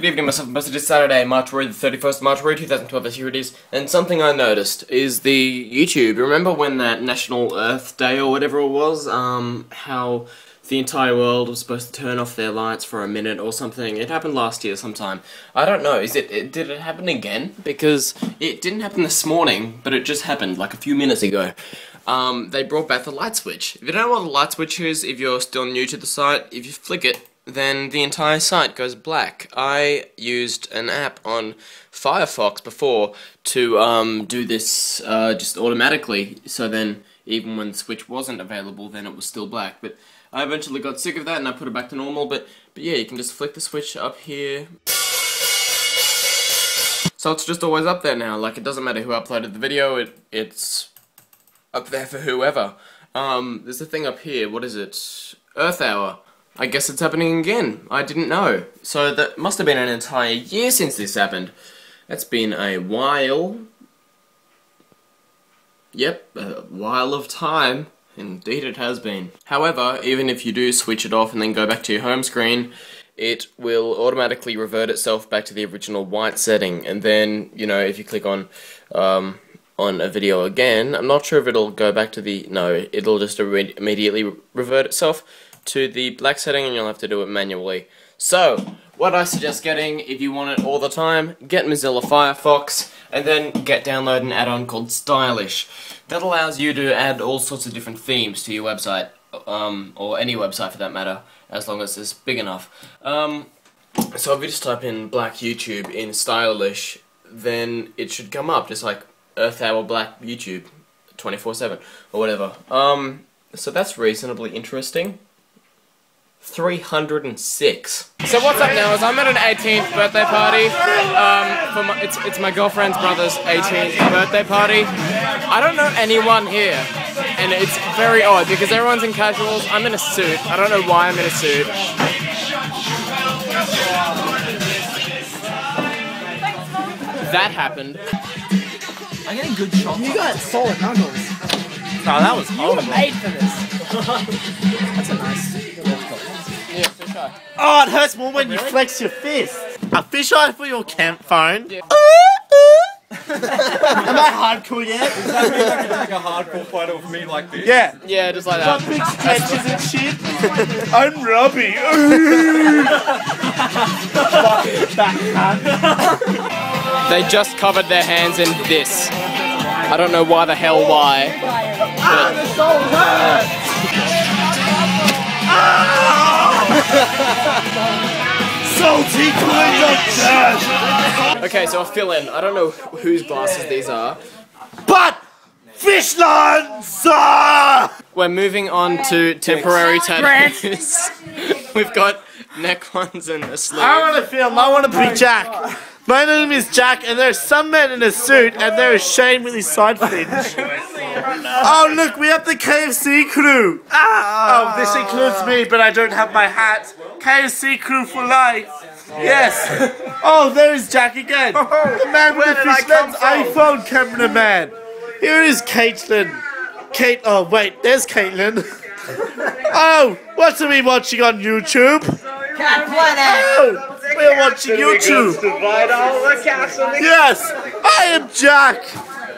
Good evening, myself and Buster. It's Saturday, March the 31st, March 2012, as here it is. And something I noticed is the YouTube. Remember when that National Earth Day or whatever it was, um, how the entire world was supposed to turn off their lights for a minute or something? It happened last year sometime. I don't know, is it, it did it happen again? Because it didn't happen this morning, but it just happened like a few minutes ago. Um, they brought back the light switch. If you don't know what the light switch is, if you're still new to the site, if you flick it, then the entire site goes black. I used an app on Firefox before to um, do this uh, just automatically, so then even when the switch wasn't available, then it was still black. But I eventually got sick of that and I put it back to normal, but, but yeah, you can just flick the switch up here. So it's just always up there now, like it doesn't matter who uploaded the video, it it's up there for whoever. Um, there's a thing up here, what is it? Earth Hour. I guess it's happening again. I didn't know. So that must have been an entire year since this happened. That's been a while. Yep, a while of time. Indeed it has been. However, even if you do switch it off and then go back to your home screen, it will automatically revert itself back to the original white setting. And then, you know, if you click on um, on a video again, I'm not sure if it'll go back to the... No, it'll just immediately revert itself to the black setting and you'll have to do it manually. So, what I suggest getting, if you want it all the time, get Mozilla Firefox, and then get download an add-on called Stylish. That allows you to add all sorts of different themes to your website, um, or any website for that matter, as long as it's big enough. Um, so if you just type in black YouTube in Stylish, then it should come up, just like Earth Hour Black YouTube, 24-7, or whatever. Um, so that's reasonably interesting. 306. So what's up now is I'm at an 18th birthday party. Um, for my, it's, it's my girlfriend's brother's 18th birthday party. I don't know anyone here. And it's very odd because everyone's in casuals. I'm in a suit. I don't know why I'm in a suit. That happened. I'm getting good shots. You got solid knuckles. No, that was horrible. You were made for this. That's a nice. Yeah, fish eye. Oh, it hurts more when you flex your fist. A fish eye for your camp phone. Yeah. Uh, uh. Am I hardcore yet? Does that mean I can take a hardcore photo of me like this? Yeah. Yeah, just like Got that. big sketches and shit. I'm Robbie. They just covered their hands in this. I don't know why the hell why. Coins. Okay, so I'll fill in. I don't know whose glasses these are. But Fishlands! We're moving on to temporary tattoos. We've got neck ones and a sleeve. I want to film. I want to be Jack. My name is Jack, and there's some man in a suit, and there is Shane with his side fringe. oh, look, we have the KFC crew. Ah. Oh, this includes me, but I don't have my hat. KFC crew for life. Yes. Oh, there is Jack again. The man with the fish lens iPhone cameraman. Here is Caitlin. Kate. Oh, wait, there's Caitlin. Oh, what are we watching on YouTube? Cat Planet. Oh, we're watching YouTube. Yes, I am Jack.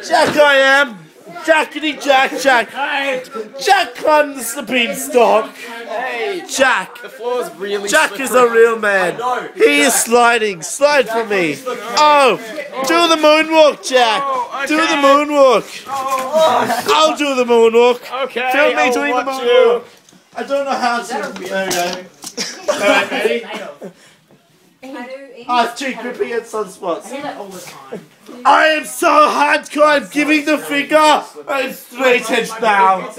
Jack, I am. Jackety Jack, Jack. Jack runs the beanstalk. Hey, Jack. the floor's really Jack is a real man. He is sliding. Slide for me. Oh, do the moonwalk, Jack. Oh, do the moonwalk. Oh. I'll do the moonwalk. Okay, Film me I'll doing the watch moonwalk. I don't know how to. There we go. Alright, ready? Ah, it's too grippy at sunspots. all the time. I am so hardcore, I'm giving the finger. I'm straight edge now.